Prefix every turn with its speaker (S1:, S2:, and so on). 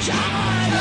S1: china